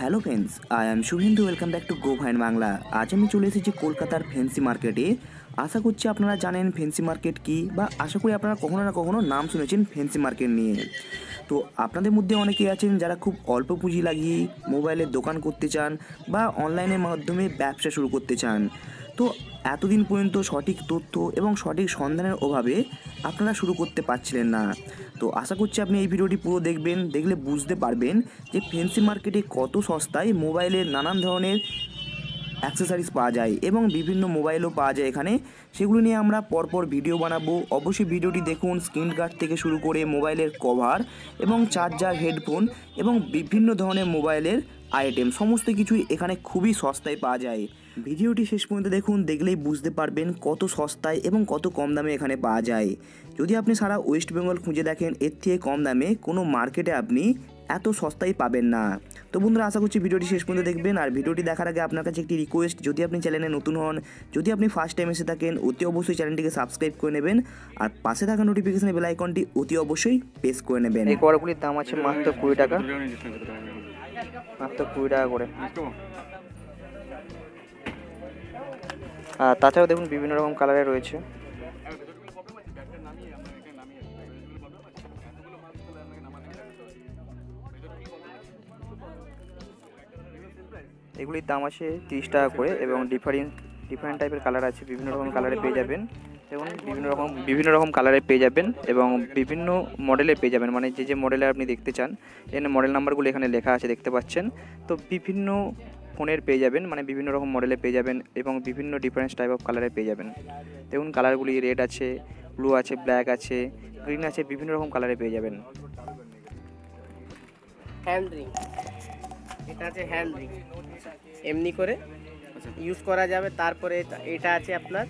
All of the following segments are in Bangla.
Hello friends I am Shuvendu welcome back to go fine Bangla আজ আমি চলে এসেছি কলকাতার ফেন্সি মার্কেটে আশা করছি আপনারা জানেন ফেন্সি মার্কেট কি বা আশা করি আপনারা কখনো না কখনো নাম শুনেছেন ফেন্সি মার্কেট নিয়ে। তো আপনাদের মধ্যে অনেকেই আছেন যারা খুব অল্প পুঁজি লাগিয়ে মোবাইলের দোকান করতে চান বা অনলাইনের মাধ্যমে ব্যবসা শুরু করতে চান। তো এতদিন পর্যন্ত সঠিক তথ্য এবং সঠিক সন্ধানের অভাবে আপনারা শুরু করতে পারছিলেন না। তো আশা করছি আপনি এই ভিডিওটি পুরো দেখবেন, দেখলে বুঝতে পারবেন যে ফেন্সি মার্কেটে কত সস্তায় মোবাইলের নানান ধরনের অ্যাক্সেসারিজ পাওয়া যায় এবং বিভিন্ন মোবাইলও পাওয়া যায় এখানে। সেগুলো নিয়ে আমরা পরপর ভিডিও বানাবো। অবশ্যই ভিডিওটি দেখুন, স্ক্রিন গার্ড থেকে শুরু করে মোবাইলের কভার এবং চার্জার, হেডফোন এবং বিভিন্ন ধরনের মোবাইলের আইটেম, সমস্ত কিছুই এখানে খুবই সস্তায় পাওয়া যায়। ভিডিওটি শেষ পর্যন্ত দেখুন, দেখলেই বুঝতে পারবেন কত সস্তায় এবং কত কম দামে এখানে পাওয়া যায়। যদি আপনি সারা ওয়েস্ট বেঙ্গল খুঁজে দেখেন, এর থেকে কম দামে কোনো মার্কেটে আপনি এত সস্তায় পাবেন না। তো বন্ধুরা, আশা করছি ভিডিওটি শেষ পর্যন্ত দেখবেন। আর ভিডিওটি দেখার আগে আপনার কাছে একটি রিকোয়েস্ট যদি আপনি চ্যানেলে নতুন হন, যদি আপনি ফার্স্ট টাইম এসে থাকেন, অতি অবশ্যই চ্যানেলটিকে সাবস্ক্রাইব করে নেবেন। আর পাশে থাকা নোটিফিকেশন বেল আইকনটি অতি অবশ্যই প্রেস করে নেবেন। এই দাম আছে মাত্র কুড়ি টাকা। মাত্র কুড়ি টাকা করে। আর তাছাড়াও দেখুন বিভিন্ন রকম কালারে রয়েছে। এগুলির দাম আছে তিরিশ টাকা করে এবং ডিফারেন্ট ডিফারেন্ট টাইপের কালার আছে বিভিন্ন রকম কালারে পেয়ে যাবেন। এবং বিভিন্ন রকম বিভিন্ন রকম কালারে পেয়ে যাবেন এবং বিভিন্ন মডেলে পেয়ে যাবেন। মানে যে যে মডেলে আপনি দেখতে চান এখানে মডেল নাম্বারগুলো এখানে লেখা আছে, দেখতে পাচ্ছেন। তো বিভিন্ন ফোনের পেয়ে যাবেন মানে বিভিন্ন রকম মডেলে পেয়ে যাবেন এবং বিভিন্ন ডিফারেন্স টাইপ অফ কালারে পেয়ে যাবেন। দেখুন কালারগুলি রেড আছে ব্লু আছে ব্ল্যাক আছে গ্রিন আছে, বিভিন্ন রকম কালারে পেয়ে যাবেন। হ্যান্ড রিং এটা আছে হ্যান্ড রিং এমনি করে ইউজ করা যাবে। তারপরে এটা আছে আপনার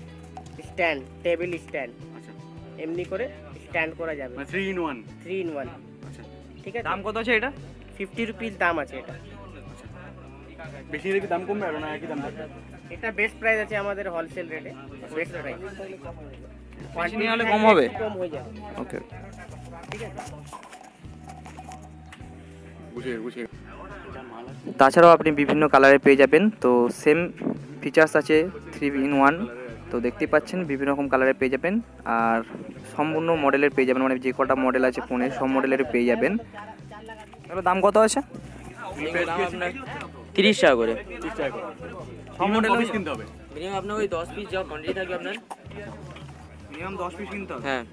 স্ট্যান্ড টেবিল স্ট্যান্ড। আচ্ছা। এমনি করে স্ট্যান্ড করা যাবে। Three in one three in one ঠিক আছে? দাম কত আছে এটা? ফিফটি রুপিস দাম আছে এটা। বেশি রেখে দাম কমবে আর না একই দাম থাকবে? এটা বেস্ট প্রাইস আছে আমাদের হোলসেল রেটে বেস্ট প্রাইস নিয়ে হলে কম হবে? কম হয়ে যাবে। ওকে বুঝে বুঝে। তাছাড়াও আপনি বিভিন্ন কালারে পেয়ে যাবেন। তো সেম ফিচার্স আছে থ্রি ইন ওয়ান তো দেখতে পাচ্ছেন বিভিন্ন রকম কালারে পেয়ে যাবেন। আর সম্পূর্ণ মডেলের পেয়ে যাবেন মানে যে কটা মডেল আছে ফোনের সব মডেলের পেয়ে যাবেন। এগুলো দাম কত আছে? তিরিশ টাকা করে। সব মডেল মডেল কিনতে হবে। মিনিমাম আপনার ওই দশ পিস যা কোয়ান্টিটি থাকবে আপনার। মিনিমাম দশ পিস কিনতে হবে। হ্যাঁ।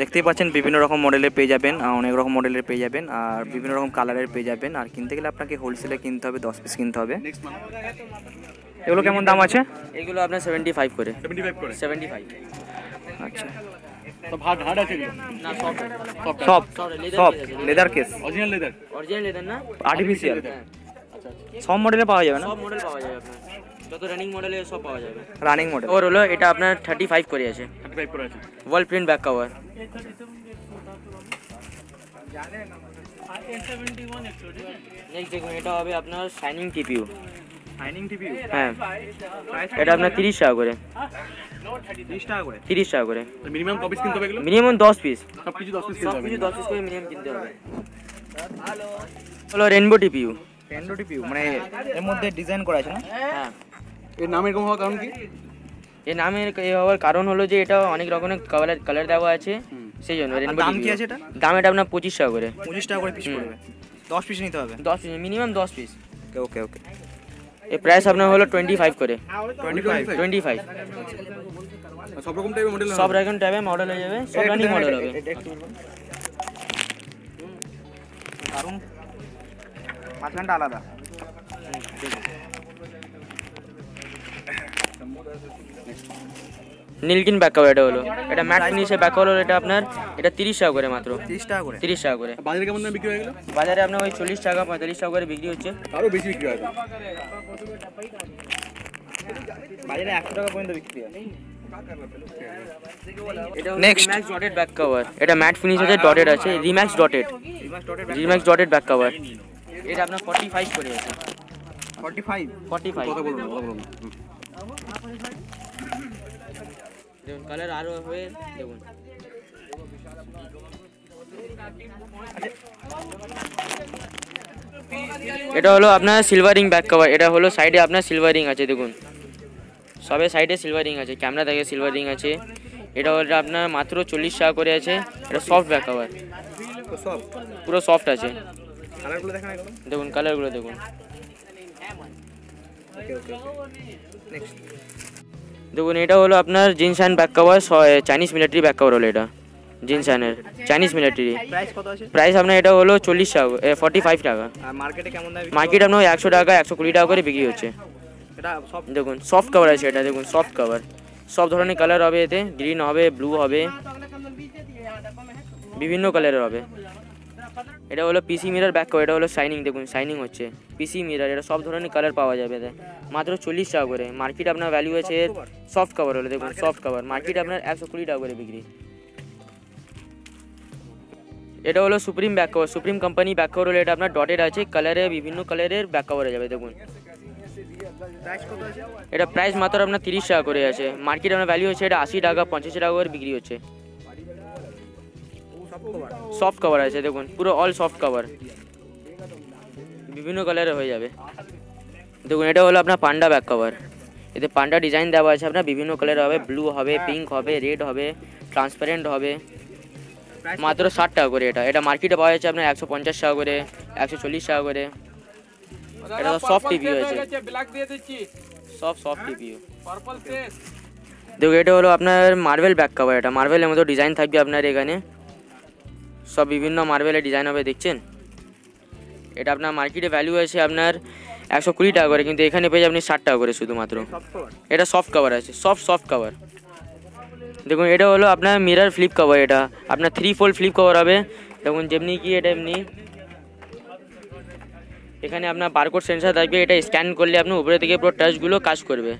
দেখতেই পাচ্ছেন বিভিন্ন রকম মডেলের পেয়ে যাবেন আর অনেক রকম মডেলের পেয়ে যাবেন আর বিভিন্ন রকম কালারের পেয়ে যাবেন। আর কিনতে গেলে আপনাকে হোলসেলে কিনতে হবে দশ পিস কিনতে হবে। এগুলো কেমন দাম আছে? এগুলো আপনার সেভেন্টি ফাইভ করে। সেভেন্টি ফাইভ করে। সেভেন্টি ফাইভ আচ্ছা। সব হার্ড হার্ড আছে না leather সব। case leather case original leather original leather না? আর্টিফিশিয়াল হ্যাঁ সব মডেলে পাওয়া যাবে না? সব মডেল পাওয়া যাবে আপনার। যত রানিং মডেলে সব পাওয়া যাবে। রানিং মডেল ওর হলো এটা আপনার থার্টি ফাইভ করে আছে। থার্টি ফাইভ করে আছে। Wall print back cover next দেখুন এটা হবে আপনার শাইনিং টিপিউ হ্যাঁ। এটা আপনার তিরিশ টাকা করে। তিরিশ টাকা করে? তিরিশ টাকা করে। মিনিমাম কপিস কিনতে হবে মিনিমাম দশ পিস সব কিছু দশ পিস সব কিছু দশ পিস করে মিনিমাম কিনতে হবে। হলো রেনবো টিপিউ মানে এর মধ্যে ডিজাইন করা আছে না? হ্যাঁ। এর নাম এরকম হওয়ার কারণ কি? এর নামের এ হওয়ার কারণ হলো যে এটা অনেক রকমের কালার কালার দেওয়া আছে। সেই জন্য রেনবো দাম কি আছে এটা? দাম এটা আপনার পঁচিশ টাকা করে। পঁচিশ টাকা করে পিস পড়বে। দশ পিস নিতে হবে। দশ পিস মিনিমাম দশ পিস ওকে ওকে ওকে এর প্রাইস আপনার হলো টোয়েন্টি ফাইভ করে। টোয়েন্টি ফাইভ টোয়েন্টি ফাইভ সব রকম টাইপের মডেল সব রকম টাইপের মডেল হয়ে যাবে সব রানিং মডেল হবে। দারুণ মাঝখানটা আলাদা। নীলকিন ব্যাক কভার এটা হলো। এটা ম্যাট ফিনিশের ব্যাক কভার হলো এটা আপনার এটা তিরিশ টাকা করে মাত্র। তিরিশ টাকা করে? তিরিশ টাকা করে। বাজারে কেমন দামে বিক্রি হয়ে গেলো? বাজারে আপনার ওই চল্লিশ টাকা পঁয়তাল্লিশ টাকা করে বিক্রি হচ্ছে। আরও বেশি বিক্রি হয়। বাজারে একশো টাকা পর্যন্ত বিক্রি হয়. রিম্যাক্স ডটেড ব্যাক কভার এটা ম্যাট ফিনিশ আছে ডটেড আছে Remax dotted Remax dotted back cover এটা আপনার ফর্টি ফাইভ করে আছে ফর্টি ফাইভ ফর্টি ফাইভ কথা বলুন কথা বলুন দেখুন কালার আরও হয়ে দেখুন। এটা হলো আপনার সিলভারিং ব্যাক কভার এটা হলো সাইডে আপনার সিলভারিং আছে, দেখুন। সবে সাইডে সিলভারিং আছে ক্যামেরা থেকে সিলভারিং আছে। এটা হলো আপনার মাত্র চল্লিশ টাকা করে আছে, এটা সফট ব্যাক কভার পুরো সফট আছে। দেখান কালারগুলো দেখুন। দেখুন এটা হলো আপনার jeans and back cover Chinese military back cover হলো এটা। জিন্স অ্যান্ডের চাইনিজ মিলিটারি প্রাইস আপনার এটা হলো চল্লিশ টাকা ফর্টি ফাইভ টাকা। মার্কেট আপনার একশো টাকা একশো কুড়ি টাকা করে বিক্রি হচ্ছে। দেখুন সফট কভার আছে এটা দেখুন সফট কভার সব ধরনের কালার হবে এতে গ্রিন হবে ব্লু হবে। বিভিন্ন কালারের হবে। এটা হলো পিসি মিরার ব্যাক কভার এটা হলো শাইনিং দেখুন শাইনিং হচ্ছে। পিসি মিরার এটা সব ধরনের কালার পাওয়া যাবে মাত্র চল্লিশ টাকা করে। মার্কেট আপনার ভ্যালু আছে সফট কভার হলো দেখুন সফট কভার মার্কেট আপনার একশো কুড়ি টাকা করে বিক্রি। এটা হলো supreme back cover supreme company back cover হলো এটা আপনার ডটেড আছে কালারে বিভিন্ন কালারের ব্যাক কভার যাবে দেখুন। এটা প্রাইস মাত্র আপনার তিরিশ টাকা করে আছে। মার্কেট আপনার ভ্যালু হচ্ছে এটা আশি টাকা পঞ্চাশ টাকা করে বিক্রি হচ্ছে। সফট কভার আছে, দেখুন, পুরো অল সফট কভার বিভিন্ন কালারের হয়ে যাবে। দেখুন, এটা হলো আপনার পান্ডা ব্যাক কভার এতে পান্ডা ডিজাইন দেওয়া আছে, আপনার বিভিন্ন কালার হবে ব্লু হবে পিঙ্ক হবে রেড হবে ট্রান্সপারেন্ট হবে। মাত্র ষাট টাকা করে এটা। এটা মার্কেটে পাওয়া যাচ্ছে আপনার একশো পঞ্চাশ টাকা করে, একশো চল্লিশ টাকা করে। এটা সফট টিভি আছে সব সফট টিভি দেখো এটা হলো আপনার মার্বেল ব্যাক কভার এটা। মার্বেলের মতো ডিজাইন থাকবে আপনার এখানে। সব বিভিন্ন মার্বেলের ডিজাইন হবে দেখছেন? এটা আপনার মার্কেটে ভ্যালু আছে আপনার একশো কুড়ি টাকা করে কিন্তু এখানে পেয়ে আপনি ষাট টাকা করে শুধুমাত্র। এটা সফট কভার আছে সফট সফট কভার দেখুন এটা হলো আপনার মিরার ফ্লিপ কভার এটা। আপনার থ্রি ফোল্ড ফ্লিপ কভার হবে। দেখুন যেমনি কি এটা এমনি। এখানে আপনার বারকোড সেন্সার থাকবে এটা স্ক্যান করলে আপনার উপরে থেকে পুরো টাচগুলো কাজ করবে।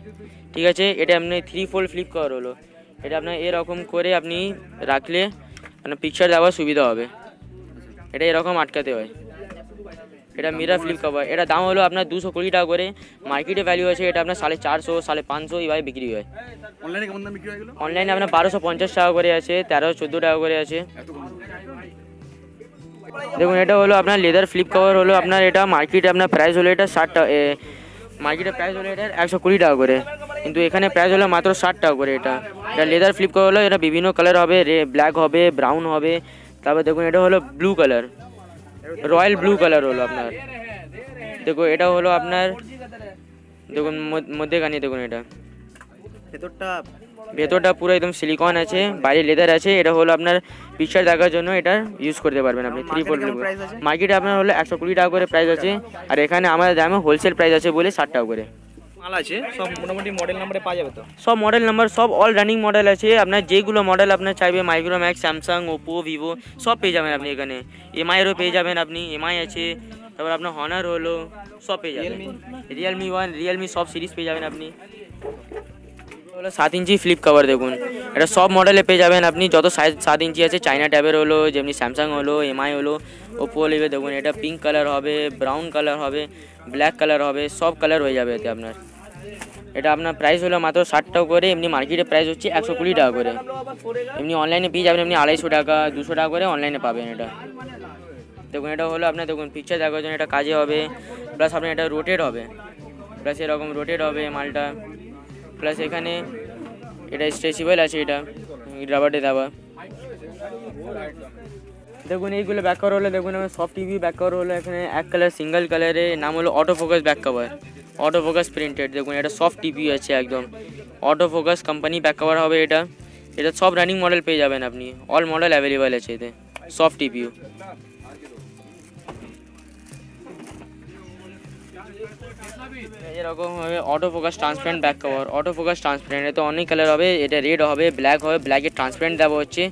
ঠিক আছে? এটা আপনি থ্রি ফোল্ড ফ্লিপ কভার হলো। এটা আপনার এরকম করে আপনি রাখলে আপনার পিকচার দেওয়ার সুবিধা হবে। এটা এরকম আটকাতে হয়। এটা মিরার ফ্লিপ কভার এটা দাম হলো আপনার দুশো কুড়ি টাকা করে। মার্কেটে ভ্যালু আছে এটা আপনার সাড়ে চারশো সাড়ে পাঁচশো এইভাবে বিক্রি হয়। অনলাইনে কেমন দাম বিক্রি হয়ে অনলাইনে আপনার বারোশো পঞ্চাশ টাকা করে আছে তেরোশো চোদ্দ টাকা করে আছে। দেখুন এটা হলো আপনার লেদার ফ্লিপ কভার হলো আপনার এটা মার্কেটে আপনার প্রাইস হলো এটা ষাট টাকা মার্কেটে প্রাইস হলো এটা একশো কুড়ি টাকা করে। কিন্তু এখানে প্রাইস হলো মাত্র ষাট টাকা করে এটা। এটা লেদার ফ্লিপ কভার হলো এটা বিভিন্ন কালার হবে রে ব্ল্যাক হবে ব্রাউন হবে তারপর দেখুন এটা হলো blue colour royal blue colour হলো আপনার। দেখো এটা হলো আপনার দেখুন মধ্য- মধ্যেখানে দেখুন এটা। ভেতরটা ভেতরটা পুরো একদম সিলিকন আছে বাইরে লেদার আছে এটা হলো আপনার পিকচার দেখার জন্য এটা ইউজ করতে পারবেন আপনি থ্রি ফোর মার্কেটে আপনার হলো একশো কুড়ি টাকা করে প্রাইস আছে আর এখানে আমাদের দামে হোলসেল প্রাইস আছে বলে ষাট টাকা করে। মাল আছে সব মোটামুটি মডেল নাম্বারে পাওয়া যাবে তো? সব মডেল নাম্বার সব অল রানিং মডেল আছে। আপনার যেগুলো মডেল আপনার চাইবে মাইক্রোম্যাক্স স্যামসাং ওপো ভিভো সব পেয়ে যাবেন আপনি এখানে। এমআইয়েরও পেয়ে যাবেন আপনি এমআই আছে তারপর আপনার হনার হলো সব পেয়ে যাবেন। রিয়েলমি ওয়ান রিয়েলমি সব সিরিজ পেয়ে যাবেন আপনি। হলো সাত ইঞ্চি ফ্লিপ কভার দেখুন। এটা সব মডেলে পেয়ে যাবেন আপনি যত সাইজ সাত ইঞ্চি আছে চাইনা ট্যাবের হলো যেমনি স্যামসাং হলো এমআই হলো ওপো নেবে দেখুন এটা পিঙ্ক কালার হবে ব্রাউন কালার হবে ব্ল্যাক কালার হবে সব কালার হয়ে যাবে এতে আপনার। এটা আপনার প্রাইস হলো মাত্র ষাট টাকা করে, এমনি মার্কেটে প্রাইস হচ্ছে একশো কুড়ি টাকা করে। এমনি অনলাইনে পেয়ে যাবেন এমনি আড়াইশো টাকা, দুশো টাকা করে অনলাইনে পাবেন এটা। দেখুন, এটা হলো আপনার, দেখুন পিকচার দেখার জন্য এটা কাজে হবে প্লাস আপনার এটা রোটেট হবে। প্লাস এরকম রোটেট হবে মালটা। প্লাস এখানে এটা স্ট্রেচেবল আছে এটা রাবারে দেওয়া। দেখুন, এইগুলো ব্যাক কভার হলো দেখুন, আমার সফট টিভি ব্যাক কভার হলো এখানে এক কালার সিঙ্গেল কালারে নাম হলো auto focus back cover auto focus printed দেখুন, এটা সফট টিভি আছে একদম। Auto focus company back cover হবে এটা। এটা সব রানিং মডেল পেয়ে যাবেন আপনি। অল মডেল অ্যাভেলেবেল আছে এতে। সফট টিভিও এরকম হবে auto focus transparent back cover auto focus transparent এতে অনেক কালার হবে। এটা রেড হবে ব্ল্যাক হবে ব্ল্যাকের ট্রান্সপারেন্ট দেওয়া হচ্ছে।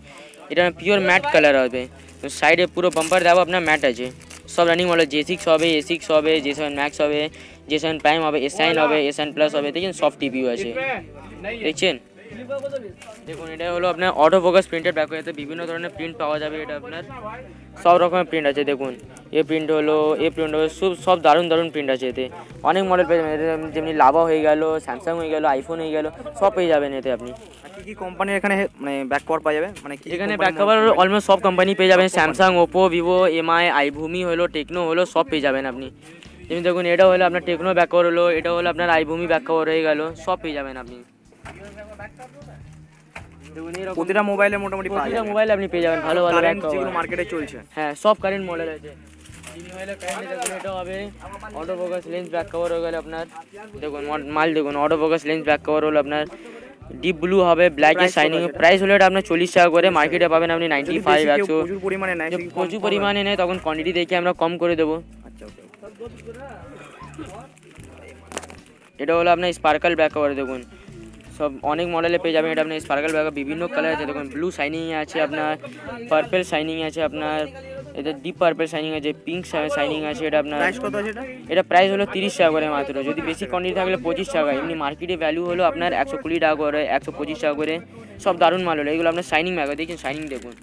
এটা পিওর ম্যাট কালার হবে। তো সাইডে পুরো বাম্পার দেওয়া আপনার ম্যাট আছে সব রানিং মডেল জে সিক্স হবে এ সিক্স হবে জে সেভেন ম্যাক্স হবে জে সেভেন প্রাইম হবে এস নাইন হবে এস নাইন প্লাস হবে দেখছেন সফট টিভিও আছে দেখছেন দেখুন এটা হলো আপনার অটো ফোকাস প্রিন্টেড ব্যাক এতে বিভিন্ন ধরনের প্রিন্ট পাওয়া যাবে এটা আপনার সব রকমের প্রিন্ট আছে দেখুন। এ প্রিন্ট হলো এ প্রিন্ট হলো সব সব দারুণ দারুণ প্রিন্ট আছে এতে। অনেক মডেল পেয়ে যাবেন এতে যেমনি লাভা হয়ে গেল স্যামসাং হয়ে গেল আইফোন হয়ে গেল সব পেয়ে যাবেন এতে আপনি। আর কি কি কোম্পানির এখানে মানে ব্যাক কভার পাওয়া যাবে? মানে এখানে ব্যাক কভার অলমোস্ট সব কোম্পানি পেয়ে যাবেন Samsung Oppo Vivo MI iVoomi হলো টেকনো হলো সব পেয়ে যাবেন আপনি। যেমন দেখুন এটা হলো আপনার টেকনো ব্যাক কভার হলো এটা হলো আপনার আইভূমি ব্যাক কভার হয়ে গেল সব পেয়ে যাবেন আপনি। প্রতিটা মোবাইলে মোটামুটি প্রতিটা মোবাইল আপনি পেয়ে যাবেন ভালো ভালো back যেগুলো মার্কেটে চলছে। হ্যাঁ সব কারেন্ট মডেল আছে। এটা হবে। Auto focus lens back cover হয়ে গেলে আপনার দেখুন মাল দেখুন auto focus lens back cover হলো আপনার ডিপ ব্লু হবে ব্ল্যাক এর শাইনিং প্রাইস হলো এটা আপনার চল্লিশ টাকা করে মার্কেটে পাবেন আপনি নাইনটি ফাইভ একশো। প্রচুর পরিমাণে নেয় প্রচুর পরিমাণে নেয় তখন কোয়ান্টিটি দেখে আমরা কম করে দেবো। আচ্ছা এটা হলো আপনার স্পার্কেল ব্যাক কভার দেখুন। সব অনেক মডেলে পেয়ে যাবেন। এটা আপনার স্পার্কেল ব্যাক বিভিন্ন কালার আছে। দেখুন ব্লু শাইনিং আছে আপনার পার্পেল শাইনিং আছে আপনার এটা ডিপ পার্পেল শাইনিং আছে পিঙ্ক শাইনিং আছে এটা আপনার প্রাইস কত আছে এটা? এটা প্রাইস হলো তিরিশ টাকা করে মাত্র। যদি বেশি কোয়ান্টিটি থাকলে পঁচিশ টাকা। এমনি মার্কেটে ভ্যালু হলো আপনার একশো কুড়ি টাকা করে একশো পঁচিশ টাকা করে। সব দারুণ মাল হলো এগুলো আপনার শাইনিং ব্যাগ দেখুন শাইনিং দেখুন।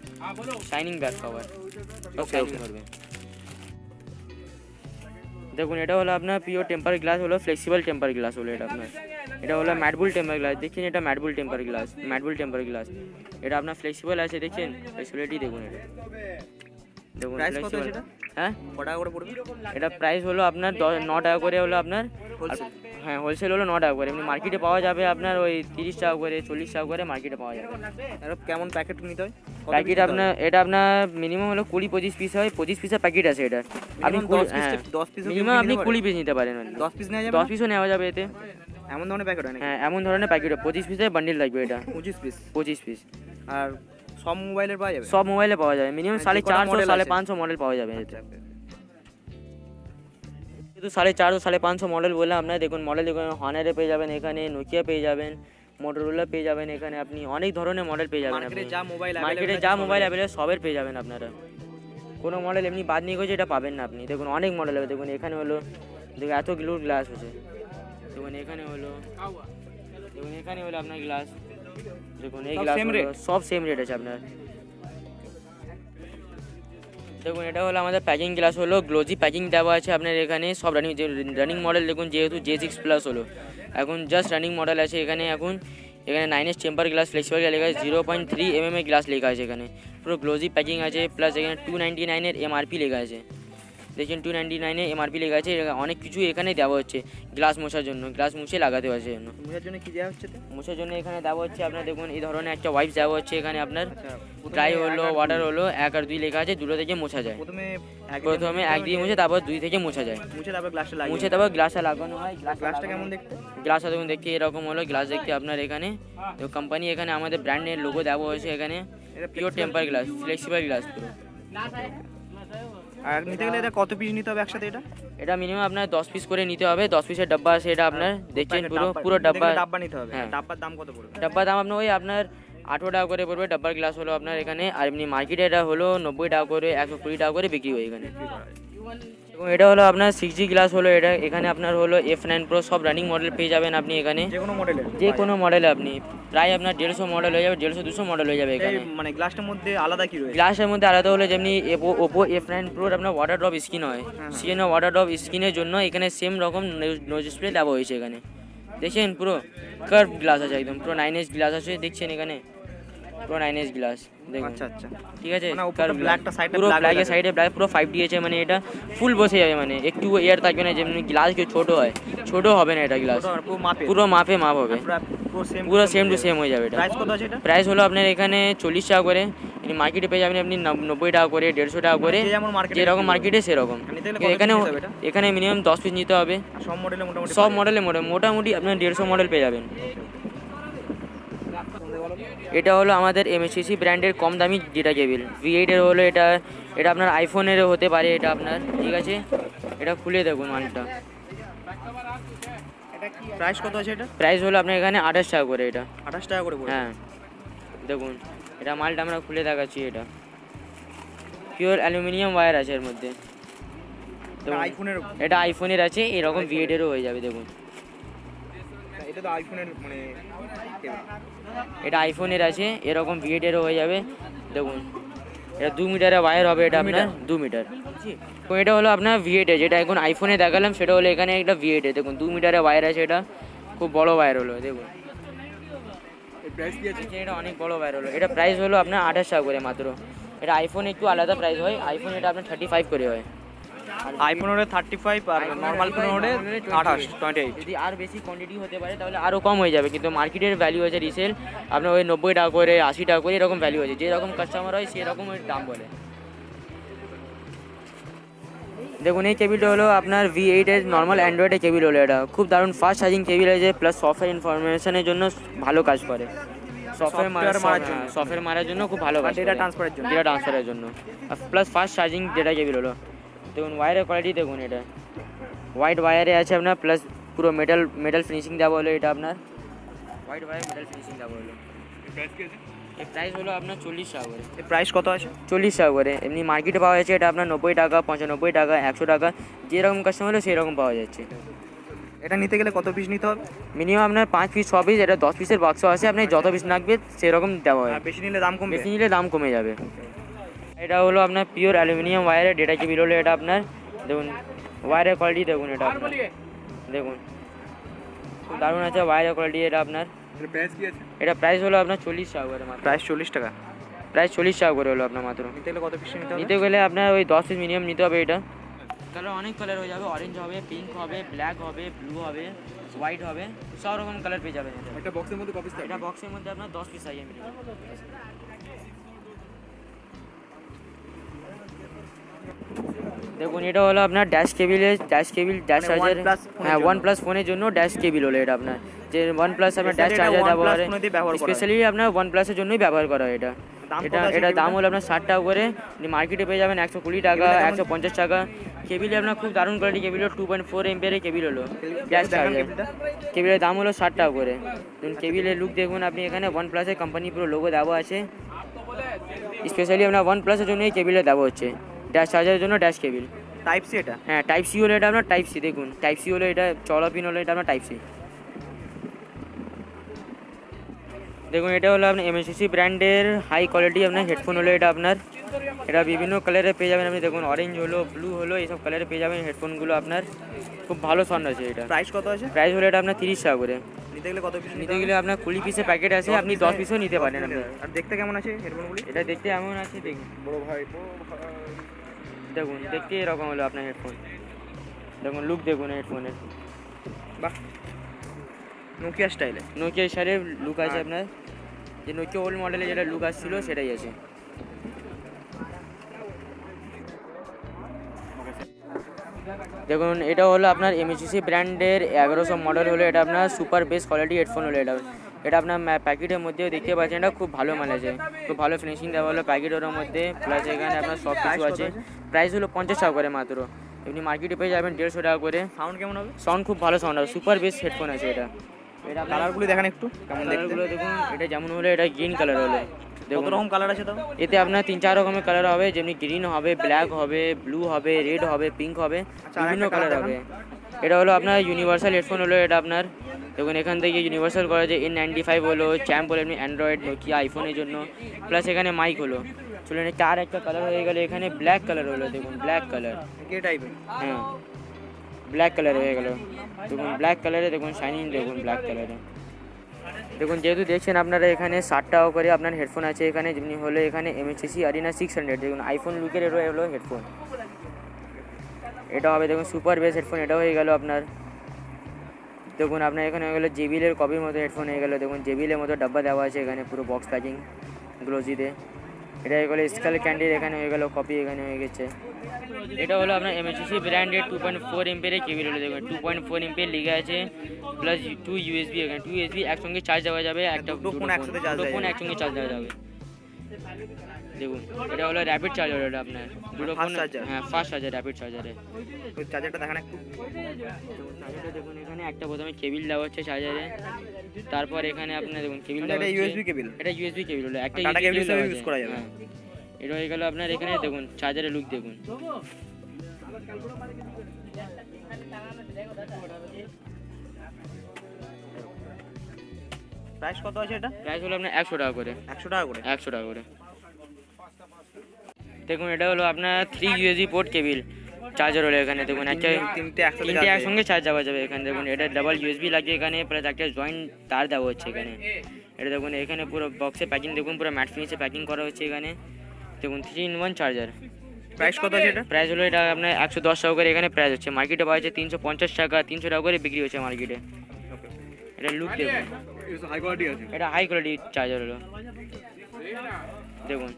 শাইনিং ব্যাগ কভার সব শাইনিং করবে। দেখুন এটা হলো আপনার পিওর টেম্পার গ্লাস হলো ফ্লেক্সিবল টেম্পার গ্লাস হলো এটা আপনার। এটা হলো ম্যাটবুল টেম্পার গ্লাস। দেখছেন এটা ম্যাটবুল টেম্পার গ্লাস ম্যাটবুল টেম্পার গ্লাস। এটা আপনার ফ্লেক্সিবল আছে দেখছেন? ফ্লেক্সিবিলিটি দেখুন এটা। দেখুন এটা? হ্যাঁ? টাকা করে পড়বে? এটা প্রাইস হলো আপনার ন টাকা করে হলো আপনার? হ্যাঁ হোলসেল হলো ন টাকা করে। এমনি মার্কেটে পাওয়া যাবে আপনার ওই তিরিশ টাকা করে চল্লিশ টাকা করে মার্কেটে পাওয়া যাবে। আর কেমন প্যাকেট নিতে হয়? প্যাকেট আপনার এটা আপনার মিনিমাম হলো কুড়ি পঁচিশ পিস হয়। পঁচিশ পিসের প্যাকেট আছে এটা। আপনি Minimum কুড়ি- 10 piece হ্যাঁ। টা- 10 piece মিনিমাম আপনি? কুড়ি পিস নিতে পারেন? দশ পিস নেওয়া যাবে দশ? পিসও নেওয়া যাবে এতে। এমন ধরনের প্যাকেট হয় হ্যাঁ এমন ধরনের প্যাকেট পঁচিশ পিসের বান্ডিল লাগবে এটা। পঁচিশ পিস পঁচিশ পিস আর সব মোবাইলের পাওয়া যাবে? সব মোবাইলে পাওয়া যাবে। মিনিমাম হ্যাঁ, সাড়ে চারশো সাড়ে পাঁচশো মডেল পাওয়া যাবে এতে। আচ্ছা, কিন্তু সাড়ে চারশো সাড়ে পাঁচশো মডেল বললে আপনার দেখুন মডেল দেখুন হনারে পেয়ে যাবেন এখানে নোকিয়া পেয়ে যাবেন মোটরোলা পেয়ে যাবেন এখানে আপনি অনেক ধরনের মডেল পেয়ে যাবেন মার্কেটে যা মোবাইল মার্কেটে যা মোবাইল অ্যাভেলেবল সবের পেয়ে যাবেন আপনারা। কোনো মডেল এমনি বাদ নিয়ে গেছে এটা পাবেন না আপনি। দেখুন অনেক মডেল হবে। দেখুন এখানে হলো দেখুন এত এতগুলো গ্লাস আছে দেখুন এখানে হলো দেখুন এখানে হলো আপনার গ্লাস দেখুন এই গ্লাস সব সেম রেট আছে আপনার। দেখুন এটা হলো আমাদের প্যাকিং গ্লাস হলো গ্লোজি প্যাকিং দেওয়া আছে আপনার এখানে সব রানিং রানিং মডেল দেখুন যেহেতু জে সিক্স প্লাস হলো। এখন জাস্ট রানিং মডেল আছে এখানে এখন এখানে nine S temper glass flexible লেখা আছে zero point three M M এ গ্লাস লেখা আছে এখানে। পুরো গ্লোজি প্যাকিং আছে প্লাস এখানে টু নাইনটি নাইনের এমআরপি লেখা আছে। দেখছেন টু নাইনটি নাইনে এমআরপি লেখা আছে এখানে অনেক কিছু এখানে দেওয়া হচ্ছে গ্লাস মোছার জন্য গ্লাস মুছে লাগাতে হচ্ছে জন্য। বোঝার জন্য কি দেওয়া হচ্ছে তো? মোছার জন্য এখানে দেওয়া হচ্ছে আপনার দেখুন এই ধরনের একটা ওয়াইপ দেওয়া হচ্ছে এখানে আপনার আচ্ছা ড্রাই হলো ওয়াটার। হলো এক আর দুই লেখা আছে দুটো থেকে মোছা যায়। প্রথমে এক প্রথমে এক দিয়ে মুছে তারপর দুই থেকে মোছা যায়। মুছে তারপর গ্লাসটা মুছে তারপর গ্লাসটা লাগানো হয় গ্লাসটা কেমন দেখতে? গ্লাসটা দেখুন দেখতে এরকম হলো গ্লাস দেখতে আপনার এখানে। তো কোম্পানি এখানে আমাদের ব্র্যান্ডের লোগো দেওয়া হয়েছে এখানে pure temper glass flexible glass পুরো। আর নিতে গেলে এটা কত পিস নিতে হবে একসাথে এটা? এটা মিনিমাম আপনার দশ পিস করে নিতে হবে। দশ পিসের ডাব্বা আছে এটা আপনার দেখছেন পুরো পুরো ডাব্বা ডাব্বা নিতে হবে। হ্যাঁ। ডাব্বার দাম কত পড়বে? ডাব্বার দাম আপনার ওই আপনার আঠেরো টাকা করে পড়বে। ডাব্বার গ্লাস হলো আপনার এখানে আর এমনি মার্কেটে এটা হলো নব্বই টাকা করে একশো কুড়ি টাকা করে বিক্রি হয় এখানে। এবং এটা হলো আপনার সিক্স জি গ্লাস হলো এটা এখানে আপনার হলো এফ নাইন প্রো সব রানিং মডেল পেয়ে যাবেন আপনি এখানে। যে কোনো মডেলের যে কোনো মডেলে আপনি। প্রায় আপনার দেড়শো মডেল হয়ে যাবে দেড়শো দুশো মডেল হয়ে যাবে এখানে। মানে গ্লাসটার মধ্যে আলাদা কি রয়েছে? গ্লাসের মধ্যে আলাদা হলো যেমনি এপো ওপো এফ নাইন প্রোর আপনার ওয়াটার ড্রপ স্ক্রিন হয় সেজন্য ওয়াটার ড্রপ স্ক্রিনের জন্য এখানে সেম রকম নোজ ডিসপ্লে দেওয়া হয়েছে এখানে। দেখছেন পুরো কার্ভ গ্লাস আছে একদম পুরো নাইন এস গ্লাস আছে দেখছেন এখানে? পুরো নাইন এস গ্লাস দেখুন। আচ্ছা আচ্ছা। ঠিক আছে? মানে উপরটা curve glass। black টা side টা পুরো ব্ল্যাকের সাইডে ব্ল্যাক পুরো ফাইভ ডি আছে মানে এটা ফুল বসে যাবে মানে একটু এয়ার থাকবে না যেমনি গ্লাস কেউ ছোট হয়। ছোট হবে না এটা গ্লাস পুরো মাপে মাপ হবে। পুরো সেম টু সেম হয়ে যাবে। এটা। প্রাইস কত আছে এটা? প্রাইস হলো আপনার এখানে চল্লিশ টাকা করে। মার্কেটে পেয়ে যাবেন আপনি নব- নব্বই টাকা করে দেড়শো টাকা করে। যেরকম মার্কেটে সেরকম। এখানে? এখানে মিনিমাম দশ পিস নিতে হবে। সব মডেলে মোটামুটি সব মডেলে মোটামুটি আপনার দেড়শো মডেল পেয়ে যাবেন। এটা হলো আমাদের এমএসসিসি ব্র্যান্ডের কম দামি যেটা কেবিল ভি এইটের হলো এটা এটা আপনার আইফোনের হতে পারে এটা আপনার ঠিক আছে? এটা খুলে দেখুন মালটা। প্রাইস কত আছে এটা? প্রাইস হলো আপনার এখানে আঠাশ টাকা করে এটা। আঠাশ টাকা করে হ্যাঁ দেখুন এটা মালটা আমরা খুলে দেখাচ্ছি এটা। পিওর অ্যালুমিনিয়াম ওয়্যার আছে এর মধ্যে। আইফোনের এটা আইফোনের আছে এরকম ভিএডেরও হয়ে যাবে দেখুন। এটা তো আইফোনের মানে এটা আইফোনের আছে এরকম ভিএটেরও হয়ে যাবে দেখুন। এটা দু মিটারের ওয়্যার হবে এটা আপনার দু মিটার। তো এটা হলো আপনার ভিএটে যেটা এখন আইফোনে দেখালাম সেটা হলো এখানে একটা ভিএটে দেখুন দু মিটারের ওয়্যার আছে এটা খুব বড় ওয়্যার হলো দেখুন। এটা অনেক বড় ওয়্যার হলো। এটা প্রাইস হলো আপনার আঠাশ টাকা করে মাত্র। এটা আইফোন একটু আলাদা প্রাইস হয়। আইফোন এটা আপনার থার্টি ফাইভ করে হয়। আইফোন হলে থার্টি ফাইভ আর নর্মাল ফোন হলে আঠাশ টোয়েন্টি এইট যদি আর বেশি কোয়ান্টিটি হতে পারে তাহলে আরও কম হয়ে যাবে। কিন্তু মার্কেটের ভ্যালু আছে রিসেল আপনার ওই নব্বই টাকা করে আশি টাকা করে এরকম ভ্যালু আছে। যেরকম কাস্টমার হয় সেরকম ওই দাম বলে। দেখুন এই কেবিলটা হলো আপনার ভি এইটের নর্মাল অ্যান্ড্রয়েডের কেবিল হলো এটা। খুব দারুণ ফাস্ট চার্জিং কেবিল আছে প্লাস সফটওয়্যার ইনফরমেশনের জন্য ভালো কাজ করে। সফটওয়্যার মারার জন্য। সফটওয়্যার মারার জন্য খুব ভালো কাজ transfer এর জন্য। transfer এর জন্য। প্লাস ফাস্ট চার্জিং যেটা কেবিল হলো। দেখুন ওয়ারের কোয়ালিটি দেখুন এটা। হোয়াইট ওয়ারে আছে আপনার প্লাস পুরো মেটাল মেটাল ফিনিশিং দেওয়া হলো এটা আপনার। হোয়াইট ওয়ারে মেটাল ফিনিশিং দেওয়া হলো। প্রাইস এর প্রাইস হলো আপনার চল্লিশ টাকা করে। এর প্রাইস কত আছে? চল্লিশ টাকা করে। এমনি মার্কেটে পাওয়া যাচ্ছে এটা আপনার নব্বই টাকা পঁচানব্বই টাকা একশো টাকা যেরকম কাস্টমার হলো সেই রকম পাওয়া যাচ্ছে। এটা নিতে গেলে কত পিস নিতে হবে? মিনিমাম আপনার পাঁচ পিস ছ পিস এটা দশ পিসের বাক্স আছে আপনি যত পিস লাগবে সেরকম দেওয়া হয়। বেশি নিলে দাম কমবে? বেশি নিলে দাম কমে যাবে। এটা হলো আপনার পিওর অ্যালুমিনিয়াম ওয়ারের ডেটা কেবিল হলো এটা আপনার দেখুন ওয়ারের কোয়ালিটি দেখুন এটা আপনার দেখুন। খুব দারুণ আছে ওয়ারের কোয়ালিটি এটা আপনার। এর প্রাইস কি আছে? এটা প্রাইস হলো আপনার চল্লিশ টাকা করে মাত্র। প্রাইস চল্লিশ টাকা। প্রাইস চল্লিশ টাকা করে হলো আপনার মাত্র। নিতে গেলে কত পিস নিতে হবে? নিতে গেলে আপনার ওই দশ পিস মিনিমাম নিতে হবে এটা। কালার অনেক কালার হয়ে যাবে অরেঞ্জ হবে পিঙ্ক হবে ব্ল্যাক হবে ব্লু হবে হোয়াইট হবে সব রকম কালার পেয়ে যাবেন এটা একটা বক্সের মধ্যে কপিস থাকে এটা বক্সের মধ্যে আপনার দশ পিস আছে দেখুন এটা হলো আপনার ড্যাশ কেবিলের ড্যাশ কেবিল ড্যাশ চার্জার হ্যাঁ। ওয়ান প্লাস ফোনের জন্য ড্যাশ কেবিল হলো এটা আপনার। যে ওয়ান প্লাস আপনার ড্যাশ চার্জার ব্যবহার। স্পেশালি আপনার ওয়ান প্লাসের জন্যই ব্যবহার করা হয় এটা। এটা এটা দাম? হলো আপনার ষাট টাকা করে মার্কেটে পেয়ে যাবেন একশো কুড়ি টাকা একশো পঞ্চাশ টাকা। কেবিলে আপনার খুব দারুণ quality cable two point four এমপিয়ারের cable হলো। ড্যাশ চার্জার কেবিলের দাম হলো ষাট টাকা করে কেবিলের লুক দেখুন আপনি এখানে। ওয়ান প্লাসের কোম্পানি পুরো লোগো দেওয়া আছে। স্পেশালি আপনার ওয়ান প্লাসের জন্য এই কেবিলে দেওয়া হচ্ছে। ড্যাশ চার্জারের জন্য ড্যাশ কেবিল টাইপ সি এটা? হ্যাঁ টাইপ সি হলো এটা আপনার টাইপ সি দেখুন। টাইপ সি হলো এটা চড়া পিন হলো এটা আপনার টাইপ সি দেখুন এটা হলো আপনার এমএসসি ব্র্যান্ডের হাই কোয়ালিটি আপনার হেডফোন হলো এটা আপনার এটা বিভিন্ন কালারে পেয়ে যাবেন আপনি। দেখুন অরেঞ্জ হলো ব্লু হলো এইসব কালারে পেয়ে যাবেন হেডফোনগুলো আপনার। খুব ভালো সাউন্ড আছে এটা। প্রাইস কত আছে? প্রাইস হলো এটা আপনার তিরিশ টাকা করে। নিতে গেলে কত পিস নিতে গেলে আপনার কুড়ি পিসের প্যাকেট আছে আপনি দশ পিসও নিতে পারেন আপনি। আর দেখতে কেমন আছে হেডফোনগুলি এটা দেখতে এমন আছে দেখুন। বড় ভাই বড় ভাই। দেখুন দেখতে এরকম হলো আপনার হেডফোন দেখুন লুক দেখুন হেডফোনের বাহ। নোকিয়া স্টাইলে নোকিয়া শাড়ির লুক আছে আপনার। যে নোকিয়া ওল্ড মডেলে যেটা লুক আসছিল সেটাই আছে। দেখুন এটা হলো আপনার এমএসসি ব্র্যান্ডের এগারোশো মডেল হলো। এটা আপনার সুপার বেস্ট কোয়ালিটি হেডফোন হলো এটা। এটা আপনার প্যাকেটের মধ্যেও দেখতে পাচ্ছেন এটা খুব ভালো মাল আছে। খুব ভালো ফিনিশিং দেওয়া হলো প্যাকেটের মধ্যে। প্লাস এখানে আপনার সব কিছু আছে। প্রাইস হলো পঞ্চাশ টাকা করে মাত্র। এমনি মার্কেটে পেয়ে যাবেন দেড়শো টাকা করে। সাউন্ড কেমন হবে? সাউন্ড খুব ভালো সাউন্ড হবে সুপার বেস্ট হেডফোন আছে এটা। এটা কালারগুলি দেখেন একটু কেমন কালারগুলো দেখুন এটা যেমন হলো এটা গ্রিন কালার হলো। কত দেখুন রকম কালার আছে তাও? এতে আপনার তিন চার রকমের কালার হবে যেমনি গ্রিন হবে ব্ল্যাক হবে ব্লু হবে রেড হবে পিঙ্ক হবে আচ্ছা, বিভিন্ন কালার হবে। এটা হলো আপনার ইউনিভার্সাল হেডফোন হলো এটা আপনার দেখুন এখান থেকে ইউনিভার্সাল করা যে এন নাইনটি ফাইভ হলো চ্যাম্প হলো এমনি অ্যান্ড্রয়েড নোকিয়া আইফোনের জন্য প্লাস এখানে মাইক হলো। চলুন আর একটা কালার হয়ে গেলে এখানে ব্ল্যাক কালার হলো দেখুন ব্ল্যাক কালার হ্যাঁ ব্ল্যাক কালার হয়ে গেল। দেখুন ব্ল্যাক কালারে দেখুন শাইনিং দেখুন ব্ল্যাক কালারে দেখুন যেহেতু দেখছেন আপনারা এখানে ষাট টাকা করে আপনার হেডফোন আছে এখানে যেমনি হলো এখানে এমএচসি আরিনা সিক্স হান্ড্রেড দেখুন আইফোন লুকের এরও হলো হেডফোন এটা হবে দেখুন সুপার বেস হেডফোন এটা হয়ে গেল আপনার। দেখুন আপনার এখানে হয়ে গেলো জেবিলের কপির মতো হেডফোন হয়ে গেলো। দেখুন জেবিলের মতো ডাব্বা দেওয়া আছে এখানে পুরো বক্স প্যাকিং গ্লোজিতে এটা হয়ে গেলো স্কাল ক্যান্ডির এখানে হয়ে গেলো কপি এখানে হয়ে গেছে। এটা হলো আপনার এমএসসি ব্র্যান্ডের টু পয়েন্ট ফোর এমপের কেবিল হলো দেখুন। টু পয়েন্ট ফোর এমপের লিখে আছে প্লাস টু ইউএসবি এখানে। টু ইউএসবি একসঙ্গে চার্জ দেওয়া যাবে একটা ফোন। একসঙ্গে চার্জ দেওয়া যাবে। দেখুন এটা হলো র্যাপিড চার্জার এটা আপনার। দুটো ফোন হ্যাঁ ফাস্ট চার্জার র্যাপিড চার্জারে চার্জারটা দেখান একটু। চার্জারটা দেখুন এখানে একটা প্রথমে কেবিল দেওয়া হচ্ছে চার্জারে তারপর এখানে আপনার দেখুন কেবিল মানে দেওয়া এটা USB cable? এটা ইউএসবি কেবিল হলো একটা use আছে, করা যাবে। হ্যাঁ। এটা হয়ে গেল আপনার এখানে দেখুন চার্জারের লুক দেখুন। প্রাইস কত আছে এটা? প্রাইস হলো আপনার একশো টাকা করে। একশো টাকা করে। একশো টাকা করে। দেখুন এটা হলো আপনার three USB port cable charger হলো এখানে দেখুন একটা তিনটে একসঙ্গে চার্জ দেওয়া যাবে এখানে দেখুন এটা ডাবল ইউএসবি লাগে এখানে প্লাস একটা জয়েন্ট তার দেওয়া হচ্ছে এখানে। এটা দেখুন এখানে পুরো বক্সে প্যাকিং দেখুন পুরো ম্যাট ফিনিশে প্যাকিং করা হচ্ছে এখানে। দেখুন three in one charger price কত আছে এটা? প্রাইস হলো এটা আপনার একশো দশ টাকা করে এখানে প্রাইস হচ্ছে। মার্কেটে পাওয়া যাচ্ছে তিনশো পঞ্চাশ টাকা তিনশো টাকা করে বিক্রি হচ্ছে মার্কেটে এটা লুক দেখুন। এটা হাই কোয়ালিটি চার্জার হলো। দেখুন।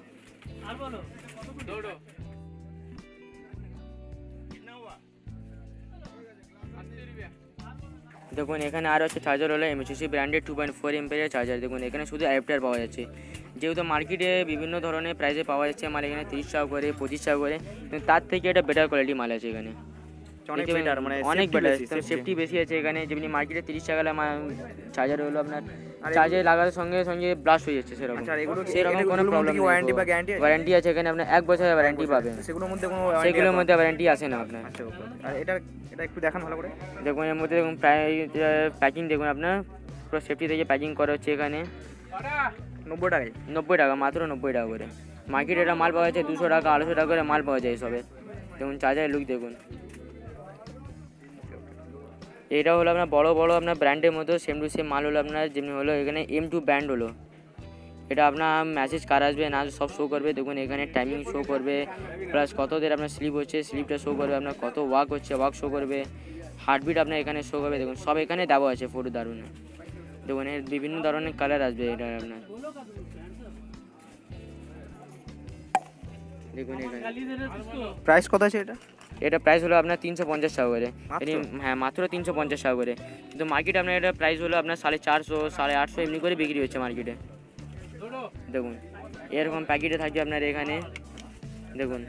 দেখুন এখানে আর হচ্ছে চার্জার হলো MSC branded two point four ampere charger দেখুন এখানে শুধু অ্যাডাপ্টার পাওয়া যাচ্ছে। যেহেতু মার্কেটে বিভিন্ন ধরনের প্রাইসে পাওয়া যাচ্ছে মাল এখানে তিরিশ টাকা করে পঁচিশ টাকা করে তার থেকে এটা বেটার কোয়ালিটি মাল আছে এখানে। অনেক বেটার মানে অনেক বেটার সেফটি বেশি আছে এখানে। যেমনি মার্কেটে তিরিশ টাকা চার্জার হলো আপনার চার্জে লাগার সঙ্গে সঙ্গে ব্লাস্ট হয়ে যাচ্ছে সেরকম। আচ্ছা, সেরকম কোনো প্রবলেম warranty বা আছে? ওয়ারেন্টি আছে এখানে আপনার এক বছরের ওয়ারেন্টি পাবেন। সেগুলোর মধ্যে কোনো সেগুলোর মধ্যে ওয়ারেন্টি আসে না আপনার। আচ্ছা আর এটা এটা একটু দেখান ভালো করে। দেখুন এর মধ্যে দেখুন প্রায় প্যাকিং দেখুন আপনার। পুরো সেফটি থেকে প্যাকিং করা হচ্ছে এখানে। নব্বই টাকায়? নব্বই টাকা মাত্র নব্বই টাকা করে। মার্কেটে এটা মাল পাওয়া যাচ্ছে দুশো টাকা আড়াইশো টাকা করে মাল পাওয়া যায় সবে দেখুন চার্জার লুক দেখুন। এটা হলো আপনার বড় বড় আপনার ব্র্যান্ডের মতো সেম টু সেম মাল হলো আপনার যেমনি হলো এখানে এম টু ব্র্যান্ড হলো। এটা আপনার মেসেজ কার আসবে না সব শো করবে। দেখুন এখানে টাইমিং শো করবে প্লাস কত দের আপনার স্লিপ হচ্ছে স্লিপটা শো করবে আপনার কত ওয়াক হচ্ছে ওয়াক শো করবে। হার্টবিট আপনার এখানে শো করবে দেখুন সব এখানে দেওয়া আছে ফটো দারুণ। দেখুন এর বিভিন্ন ধরনের কালার আসবে এটা আপনার। দেখুন এখানে। প্রাইস কত আছে এটা? এটা প্রাইস হলো আপনার তিনশো পঞ্চাশ টাকা করে? এটি হ্যাঁ মাত্র তিনশো পঞ্চাশ টাকা করে। কিন্তু মার্কেটে আপনার এটা প্রাইস হলো আপনার সাড়ে চারশো সাড়ে আটশো এমনি করে বিক্রি হচ্ছে মার্কেটে দেখুন এরকম প্যাকেটে থাকবে আপনার এখানে। দেখুন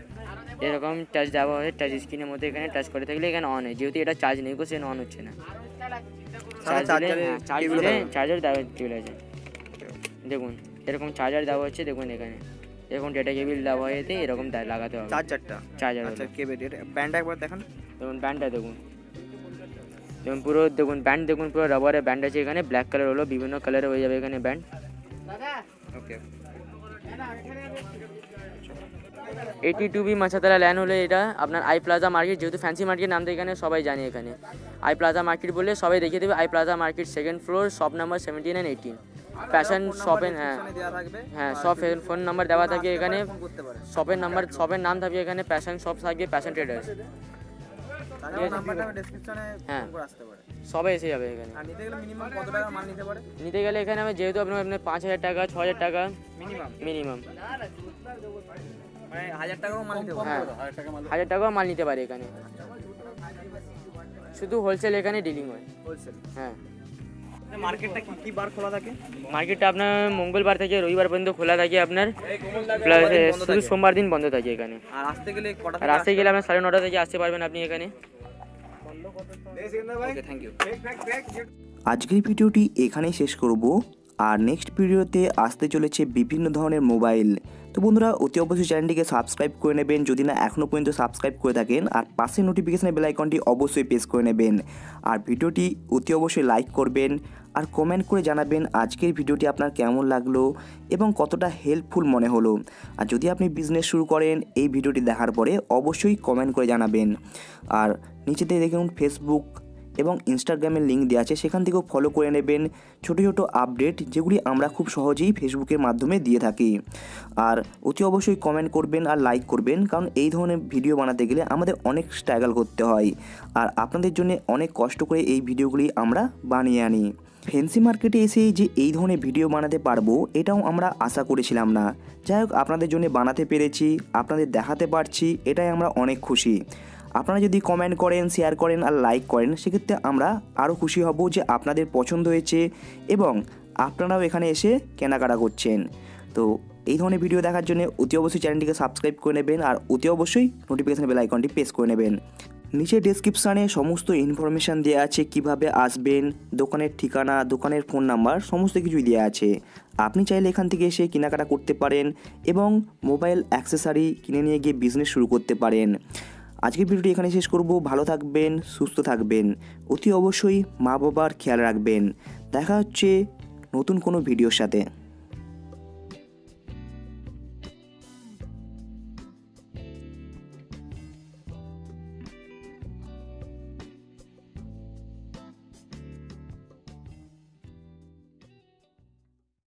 এরকম টাচ দেওয়া হয় টাচ স্ক্রিনের মধ্যে এখানে টাচ করে থাকলে এখানে অন হয়। যেহেতু এটা চার্জ নেই সেখানে অন হচ্ছে না। চার্জ দিলে চার্জারে হ্যাঁ। চার্জার দেওয়া চলে আছে দেখুন এরকম চার্জার দেওয়া হচ্ছে দেখুন এখানে। এরকম ডেটা কেবিল দেওয়া হয়েছে এরকম লাগাতে হবে। চার্জারটা চার্জার আচ্ছা কেবে এটা ব্যান্ডটা একবার দেখান। দেখুন ব্যান্ডটা দেখুন। দেখুন পুরো দেখুন ব্যান্ড দেখুন পুরো রাবারের ব্যান্ড আছে এখানে ব্ল্যাক কালার হলো বিভিন্ন কালারে হয়ে যাবে এখানে band. Okay eighty two B মাছাতলা land হলে এটা আপনার আই প্লাজা মার্কেট যেহেতু ফ্যান্সি মার্কেট নাম থেকে এখানে সবাই জানে এখানে। আই প্লাজা মার্কেট বললে সবাই দেখিয়ে দেবে I plaza market second floor shop number seventeen and eighteen passion শপের হ্যাঁ। হ্যাঁ সব ফোন নাম্বার দেওয়া থাকে এখানে। শপের নাম্বার শপের নাম থাকে এখানে প্যাশন শপ থাকবে প্যাশন ট্রেডার্স হ্যাঁ। সবাই এসে যাবে এখানে। নিতে গেলে এখানে আমি যেহেতু আপনার আপনার পাঁচ হাজার টাকা ছ হাজার টাকা। মিনিমাম মানে হ্যাঁ। হাজার টাকাও মাল নিতে পারে এখানে। শুধু হোলসেল এখানে ডিলিং হয়। হোলসেল হ্যাঁ। মার্কেটটা কি কি বার খোলা থাকে? মার্কেটটা আপনার মঙ্গলবার থেকে রবিবার পর্যন্ত খোলা থাকে আপনার। প্লাস শুধু সোমবার দিন বন্ধ থাকে এখানে। আর আসতে গেলে কটা আর আসতে গেলে আপনার সাড়ে নটা থেকে আসতে পারবেন আপনি এখানে। থ্যাংক ইউ আজকের ভিডিওটি এখানেই শেষ করব। আর নেক্সট ভিডিওতে আসতে চলেছে বিভিন্ন ধরনের মোবাইল। তো বন্ধুরা অতি অবশ্যই চ্যানেলটিকে সাবস্ক্রাইব করে নেবেন। যদি না এখনও পর্যন্ত সাবস্ক্রাইব করে থাকেন আর পাশে নোটিফিকেশনের বেল আইকনটি অবশ্যই প্রেস করে নেবেন। আর ভিডিওটি অতি অবশ্যই লাইক করবেন। আর কমেন্ট করে জানাবেন আজকের ভিডিওটি আপনার কেমন লাগল এবং কতটা হেল্পফুল মনে হলো। আর যদি আপনি বিজনেস শুরু করেন, এই ভিডিওটি দেখার পরে অবশ্যই কমেন্ট করে জানাবেন। আর নিচেতে দেখুন ফেসবুক এবং ইনস্টাগ্রামের লিঙ্ক দেওয়া আছে, সেখান থেকেও ফলো করে নেবেন ছোটো ছোটো আপডেট যেগুলি আমরা খুব সহজেই ফেসবুকের মাধ্যমে দিয়ে থাকি। আর অতি অবশ্যই কমেন্ট করবেন আর লাইক করবেন, কারণ এই ধরনের ভিডিও বানাতে গেলে আমাদের অনেক স্ট্রাগল করতে হয়। আর আপনাদের জন্য অনেক কষ্ট করে এই ভিডিওগুলি আমরা বানিয়ে আনি। ফেন্সি মার্কেটে এসে যে এই ধরনের ভিডিও বানাতে পারব, এটাও আমরা আশা করেছিলাম না। যাই হোক আপনাদের জন্য বানাতে পেরেছি, আপনাদের দেখাতে পারছি, এটাই আমরা অনেক খুশি। আপনারা যদি কমেন্ট করেন শেয়ার করেন আর লাইক করেন, সেক্ষেত্রে আমরা আরও খুশি হব যে আপনাদের পছন্দ হয়েছে এবং আপনারাও এখানে এসে কেনাকাটা করছেন। তো এই ধরনের ভিডিও দেখার জন্য অতি অবশ্যই চ্যানেলটিকে সাবস্ক্রাইব করে নেবেন আর অতি অবশ্যই নোটিফিকেশন বেল আইকনটি প্রেস করে নেবেন। নিচে ডেসক্রিপশানে সমস্ত ইনফরমেশান দেওয়া আছে, কীভাবে আসবেন, দোকানের ঠিকানা, দোকানের ফোন নাম্বার সমস্ত কিছুই দেওয়া আছে। আপনি চাইলে এখান থেকে এসে কেনাকাটা করতে পারেন এবং মোবাইল অ্যাক্সেসারি কিনে নিয়ে গিয়ে বিজনেস শুরু করতে পারেন। আজকের ভিডিওটি এখানে শেষ করব। ভালো থাকবেন, সুস্থ থাকবেন। অতি অবশ্যই মা বাবার খেয়াল রাখবেন। দেখা হচ্ছে নতুন কোনো ভিডিওর সাথে।